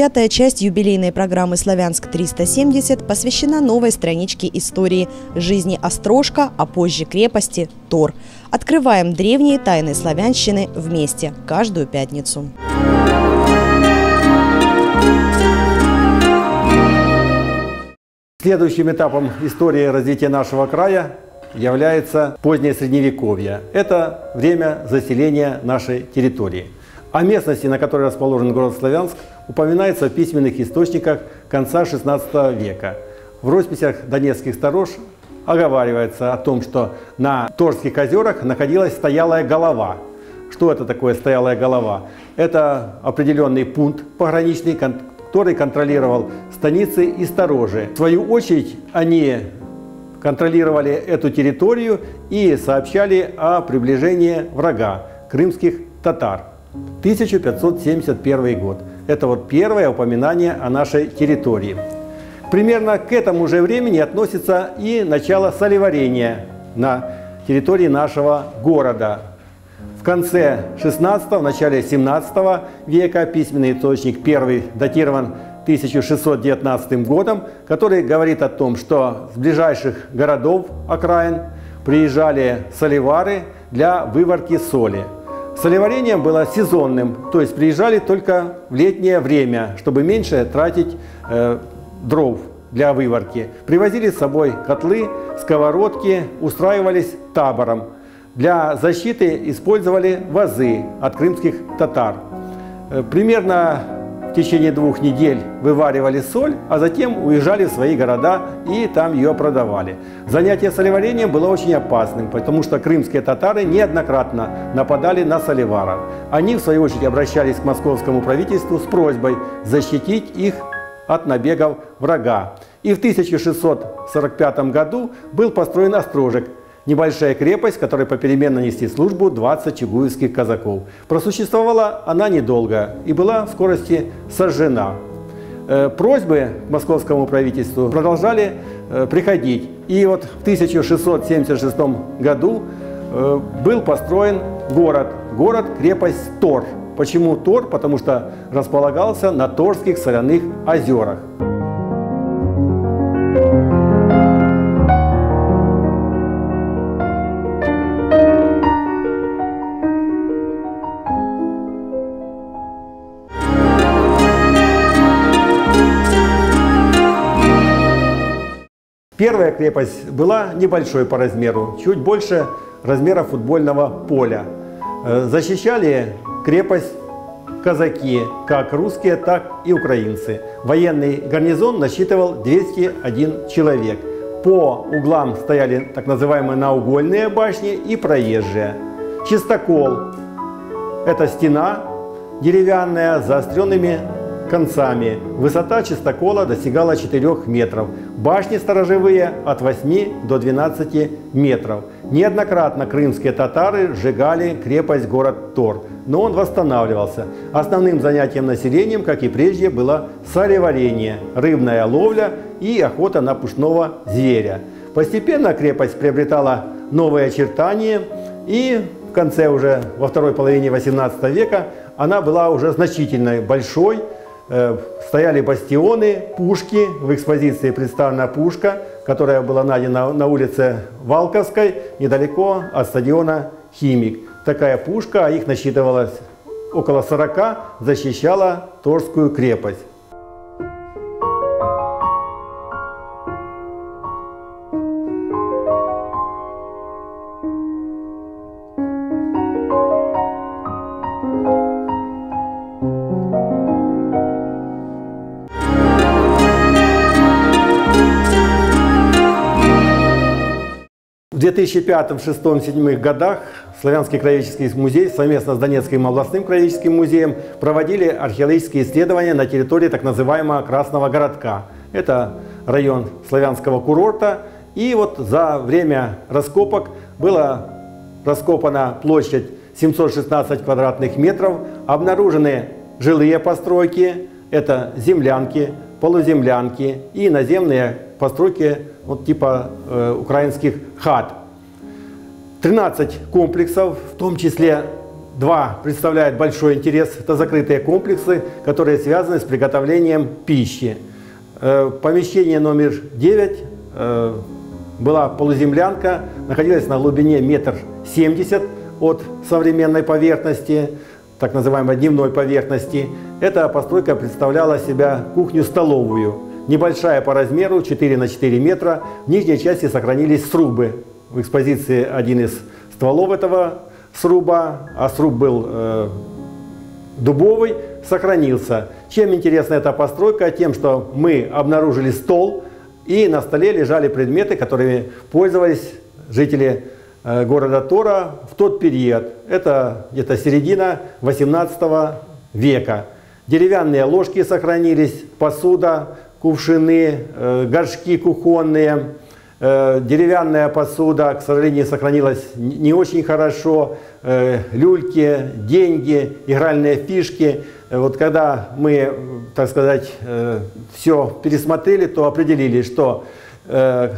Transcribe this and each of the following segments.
Пятая часть юбилейной программы «Славянск-370» посвящена новой страничке истории жизни Острожка, а позже крепости Тор. Открываем древние тайны славянщины вместе каждую пятницу. Следующим этапом истории развития нашего края является позднее Средневековье. Это время заселения нашей территории. О местности, на которой расположен город Славянск, упоминается в письменных источниках конца XVI века. В росписях донецких сторож оговаривается о том, что на Торских озерах находилась стоялая голова. Что это такое стоялая голова? Это определенный пункт пограничный, который контролировал станицы и сторожи. В свою очередь они контролировали эту территорию и сообщали о приближении врага, крымских татар. 1571 год. Это вот первое упоминание о нашей территории. Примерно к этому же времени относится и начало солеварения на территории нашего города. В конце 16 в начале 17 века письменный источник первый датирован 1619 годом, который говорит о том, что с ближайших городов окраин приезжали соливары для выварки соли. Солеварение было сезонным, то есть приезжали только в летнее время, чтобы меньше тратить э, дров для выварки. Привозили с собой котлы, сковородки, устраивались табором. Для защиты использовали вазы от крымских татар. Э, примерно в течение двух недель вываривали соль, а затем уезжали в свои города и там ее продавали. Занятие солеварением было очень опасным, потому что крымские татары неоднократно нападали на соливаров. Они, в свою очередь, обращались к московскому правительству с просьбой защитить их от набегов врага. И в 1645 году был построен острожек Небольшая крепость, которой попеременно нести службу 20 чугуевских казаков. Просуществовала она недолго и была в скорости сожжена. Э, просьбы московскому правительству продолжали э, приходить. И вот в 1676 году э, был построен город, город-крепость Тор. Почему Тор? Потому что располагался на Торских соляных озерах. Первая крепость была небольшой по размеру, чуть больше размера футбольного поля. Э, защищали крепость казаки, как русские, так и украинцы. Военный гарнизон насчитывал 201 человек. По углам стояли так называемые наугольные башни и проезжие. Чистокол – это стена деревянная с заостренными концами. Высота чистокола достигала 4 метров. Башни сторожевые от 8 до 12 метров. Неоднократно крымские татары сжигали крепость город Тор, но он восстанавливался. Основным занятием населением, как и прежде, было солеварение, рыбная ловля и охота на пушного зверя. Постепенно крепость приобретала новые очертания и в конце уже во второй половине 18 века она была уже значительно большой, стояли бастионы, пушки. В экспозиции представлена пушка, которая была найдена на улице Валковской, недалеко от стадиона «Химик». Такая пушка, а их насчитывалось около 40, защищала Торскую крепость. 2005, 2006, 2007 годах Славянский краеведческий музей совместно с Донецким областным краеведческим музеем проводили археологические исследования на территории так называемого Красного городка. Это район славянского курорта. И вот за время раскопок была раскопана площадь 716 квадратных метров, обнаружены жилые постройки, это землянки, полуземлянки и наземные постройки вот типа э, украинских хат. 13 комплексов, в том числе два представляют большой интерес. Это закрытые комплексы, которые связаны с приготовлением пищи. Э, помещение номер 9 э, была полуземлянка, находилась на глубине метр семьдесят от современной поверхности, так называемой дневной поверхности. Эта постройка представляла себя кухню-столовую. Небольшая по размеру, 4 на 4 метра. В нижней части сохранились срубы. В экспозиции один из стволов этого сруба, а сруб был э, дубовый, сохранился. Чем интересна эта постройка? Тем, что мы обнаружили стол, и на столе лежали предметы, которыми пользовались жители э, города Тора в тот период. Это где-то середина 18 века. Деревянные ложки сохранились, посуда, кувшины, э, горшки кухонные, деревянная посуда, к сожалению, сохранилась не очень хорошо, люльки, деньги, игральные фишки – вот когда мы, так сказать, э, все пересмотрели, то определили, что э,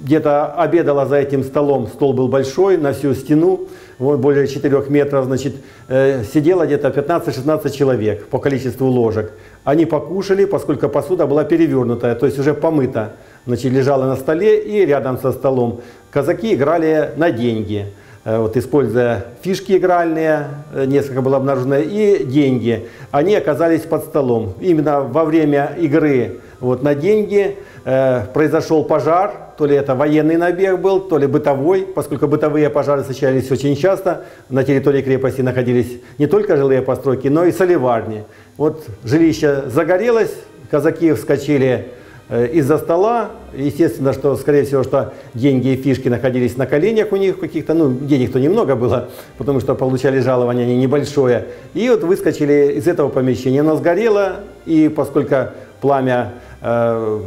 где-то обедала за этим столом, стол был большой, на всю стену, вот более 4 метров, значит, э, сидело где-то 15-16 человек по количеству ложек. Они покушали, поскольку посуда была перевернутая, то есть уже помыта, значит, лежала на столе и рядом со столом. Казаки играли на деньги. Э, вот, используя фишки игральные, э, несколько было обнаружено, и деньги. Они оказались под столом. Именно во время игры вот, на деньги э, произошел пожар, то ли это военный набег был, то ли бытовой, поскольку бытовые пожары случались очень часто. На территории крепости находились не только жилые постройки, но и соливарни. Вот жилище загорелось, казаки вскочили из-за стола. Естественно, что, скорее всего, что деньги и фишки находились на коленях у них каких-то, ну, денег-то немного было, потому что получали жалование они небольшое. И вот выскочили из этого помещения. Оно сгорело, и поскольку пламя э,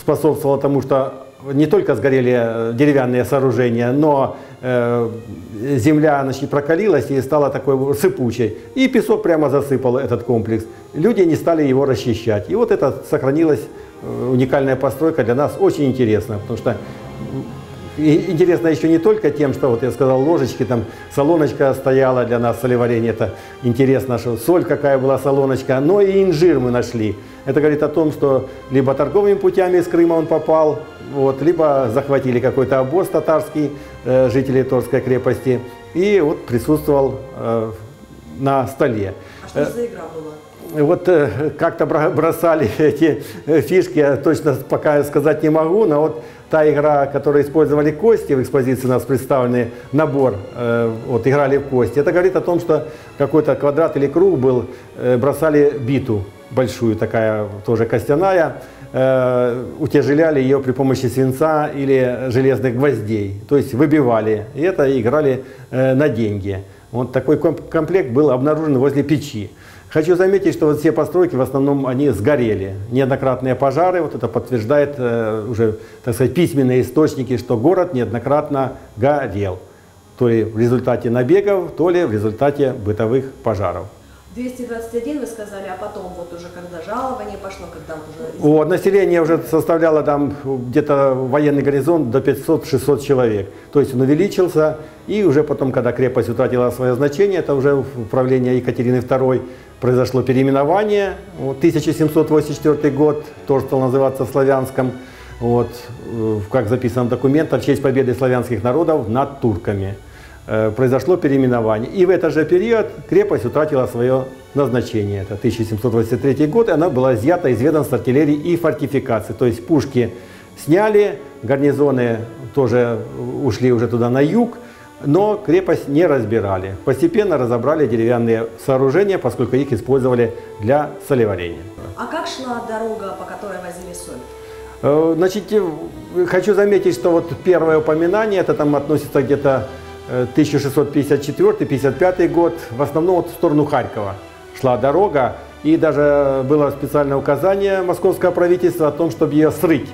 способствовало тому, что не только сгорели э, деревянные сооружения, но э, земля значит, прокалилась и стала такой сыпучей. И песок прямо засыпал этот комплекс. Люди не стали его расчищать. И вот это сохранилось Э, уникальная постройка для нас очень интересна, потому что интересно еще не только тем, что вот я сказал ложечки, там солоночка стояла для нас солеварение, это интересно, что соль какая была солоночка, но и инжир мы нашли. Это говорит о том, что либо торговыми путями из Крыма он попал, вот, либо захватили какой-то обоз татарский, э, жители Торской крепости, и вот присутствовал э, на столе. А что за игра была? вот э, как-то бросали эти э, фишки, я точно пока сказать не могу, но вот та игра, которую использовали кости, в экспозиции у нас представленный набор, э, вот играли в кости, это говорит о том, что какой-то квадрат или круг был, бросали биту большую, такая тоже костяная, утяжеляли ее при помощи свинца или железных гвоздей, то есть выбивали, и это играли на деньги. Вот такой комплект был обнаружен возле печи. Хочу заметить, что вот все постройки в основном они сгорели. Неоднократные пожары, вот это подтверждает э, уже, так сказать, письменные источники, что город неоднократно горел. То ли в результате набегов, то ли в результате бытовых пожаров. 221 вы сказали, а потом вот уже когда жалование пошло, когда уже... Вот, население уже составляло там где-то военный горизонт до 500-600 человек. То есть он увеличился, и уже потом, когда крепость утратила свое значение, это уже управление Екатерины II, произошло переименование. Вот, 1784 год тоже стал называться Славянском, вот, э, как записано в документах, в честь победы славянских народов над турками. Э, произошло переименование. И в этот же период крепость утратила свое назначение. Это 1723 год, и она была изъята из ведомства артиллерии и фортификации. То есть пушки сняли, гарнизоны тоже ушли уже туда на юг, но крепость не разбирали. Постепенно разобрали деревянные сооружения, поскольку их использовали для солеварения. А как шла дорога, по которой возили соль? Э, значит, хочу заметить, что вот первое упоминание, это там относится где-то 1654-55 э, год, в основном вот в сторону Харькова шла дорога, и даже было специальное указание московского правительства о том, чтобы ее срыть.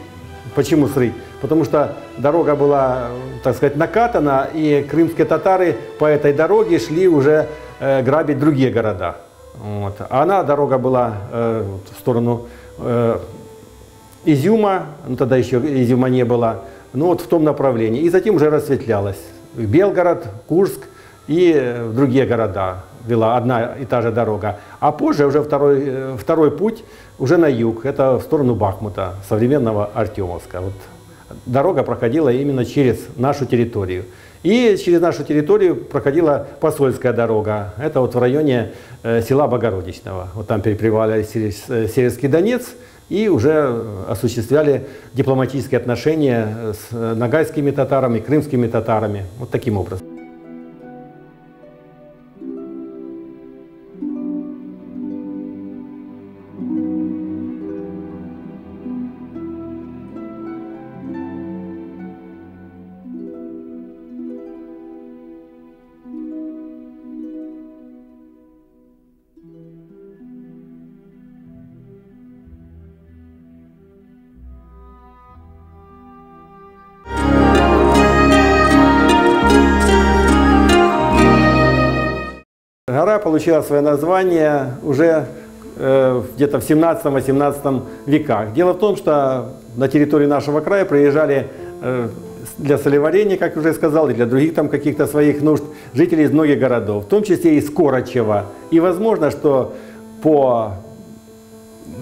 Почему срыть? Потому что дорога была, так сказать, накатана, и крымские татары по этой дороге шли уже э, грабить другие города. Вот. А она, дорога была э, в сторону э, Изюма, ну тогда еще Изюма не было, ну вот в том направлении. И затем уже рассветлялась. Белгород, Курск и в другие города вела одна и та же дорога. А позже уже второй, э, второй путь уже на юг, это в сторону Бахмута, современного Артемовска. Вот дорога проходила именно через нашу территорию. И через нашу территорию проходила посольская дорога. Это вот в районе э, села Богородичного. Вот там переплывали э, Северский Донец и уже осуществляли дипломатические отношения с нагайскими татарами, крымскими татарами. Вот таким образом. Получила свое название уже э, где-то в 17-18 веках. Дело в том, что на территории нашего края приезжали э, для солеварения, как уже сказал, и для других там каких-то своих нужд жители из многих городов, в том числе из Корочева. И возможно, что по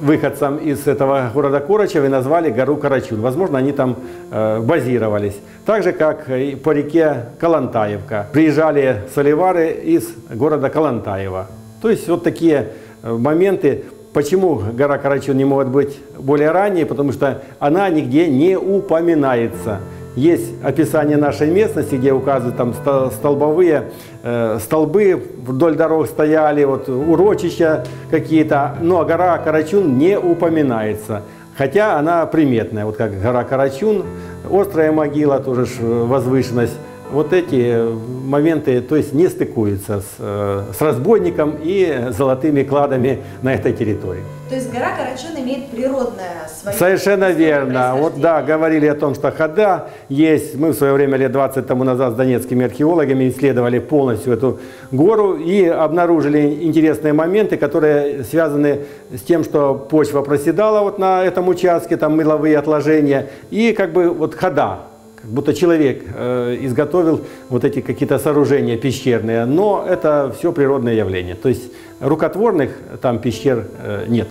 выходцам из этого города Корочева и назвали гору Карачун. Возможно, они там э, базировались. Так же, как и по реке Калантаевка. Приезжали соливары из города Калантаева. То есть вот такие э, моменты. Почему гора Карачун не может быть более ранее? Потому что она нигде не упоминается. Есть описание нашей местности, где указывают там столбовые э, столбы вдоль дорог стояли, вот урочища какие-то, но гора Карачун не упоминается. Хотя она приметная, вот как гора Карачун, острая могила, тоже возвышенность вот эти моменты то есть, не стыкуются с, э, с разбойником и золотыми кладами на этой территории. То есть гора Карачун имеет природное свое Совершенно верно. Вот да, говорили о том, что хода есть. Мы в свое время, лет 20 тому назад, с донецкими археологами исследовали полностью эту гору и обнаружили интересные моменты, которые связаны с тем, что почва проседала вот на этом участке, там мыловые отложения, и как бы вот хода как будто человек э, изготовил вот эти какие-то сооружения пещерные, но это все природное явление. То есть рукотворных там пещер э, нет.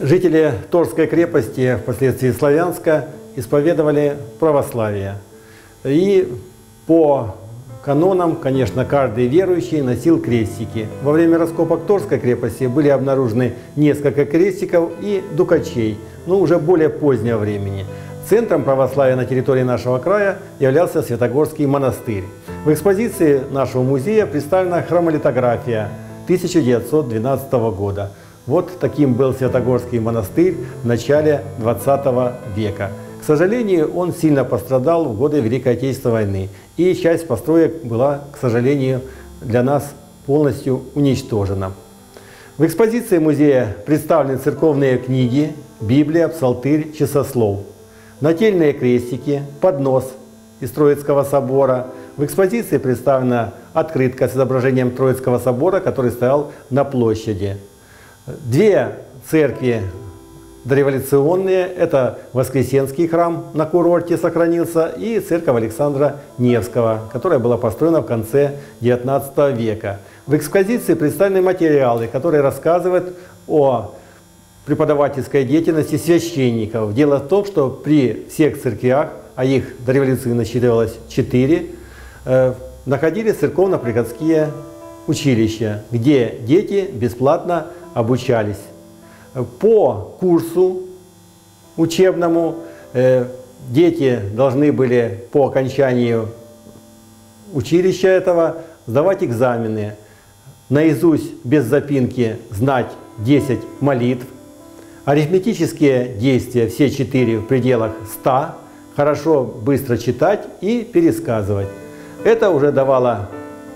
Жители Торской крепости, впоследствии Славянска, исповедовали православие. И по канонам, конечно, каждый верующий носил крестики. Во время раскопок Торской крепости были обнаружены несколько крестиков и дукачей, но уже более позднего времени. Центром православия на территории нашего края являлся Святогорский монастырь. В экспозиции нашего музея представлена хромолитография 1912 года. Вот таким был Святогорский монастырь в начале 20 века. К сожалению, он сильно пострадал в годы Великой Отечественной войны, и часть построек была, к сожалению, для нас полностью уничтожена. В экспозиции музея представлены церковные книги, Библия, Псалтырь, Часослов, нательные крестики, поднос из Троицкого собора. В экспозиции представлена открытка с изображением Троицкого собора, который стоял на площади. Две церкви дореволюционные. Это Воскресенский храм на курорте сохранился и церковь Александра Невского, которая была построена в конце XIX века. В экспозиции представлены материалы, которые рассказывают о преподавательской деятельности священников. Дело в том, что при всех церквях, а их до революции насчитывалось четыре, э, находились церковно-приходские училища, где дети бесплатно обучались по курсу учебному э, дети должны были по окончанию училища этого сдавать экзамены, наизусть без запинки знать 10 молитв, арифметические действия все четыре в пределах 100, хорошо быстро читать и пересказывать. Это уже давало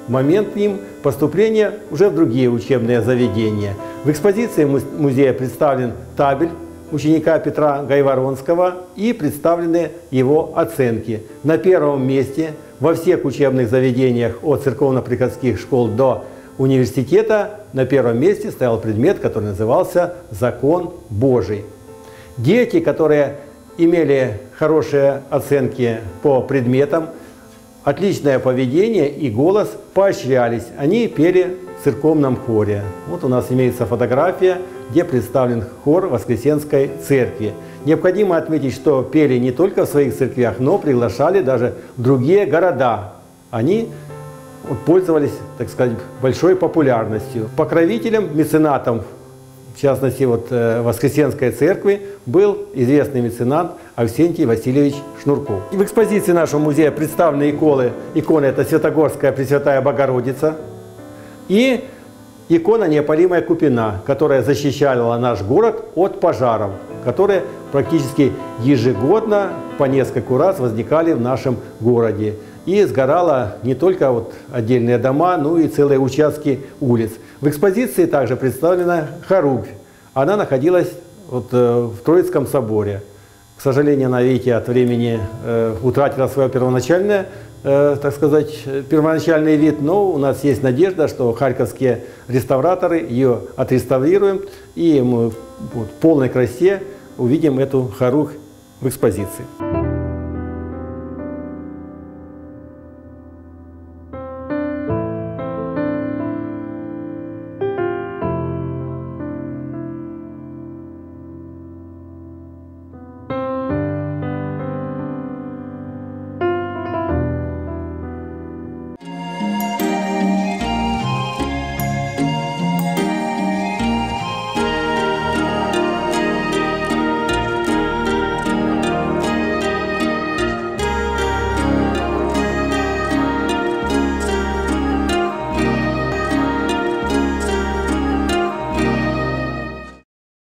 момент им поступления уже в другие учебные заведения. В экспозиции музея представлен табель ученика Петра Гайворонского и представлены его оценки. На первом месте во всех учебных заведениях от церковно-приходских школ до университета на первом месте стоял предмет, который назывался «Закон Божий». Дети, которые имели хорошие оценки по предметам, отличное поведение и голос поощрялись. Они пели церковном хоре. Вот у нас имеется фотография, где представлен хор Воскресенской церкви. Необходимо отметить, что пели не только в своих церквях, но приглашали даже в другие города. Они пользовались, так сказать, большой популярностью. Покровителем, меценатом, в частности, вот, э, Воскресенской церкви, был известный меценат Авсентий Васильевич Шнурков. В экспозиции нашего музея представлены иконы. Иконы – это Святогорская Пресвятая Богородица и икона Неопалимая Купина, которая защищала наш город от пожаров, которые практически ежегодно по нескольку раз возникали в нашем городе. И сгорало не только вот отдельные дома, но и целые участки улиц. В экспозиции также представлена хоругвь. Она находилась вот, э, в Троицком соборе. К сожалению, она, видите, от времени э, утратила свое первоначальное, так сказать, первоначальный вид, но у нас есть надежда, что харьковские реставраторы ее отреставрируем, и мы в полной красе увидим эту хоругвь в экспозиции.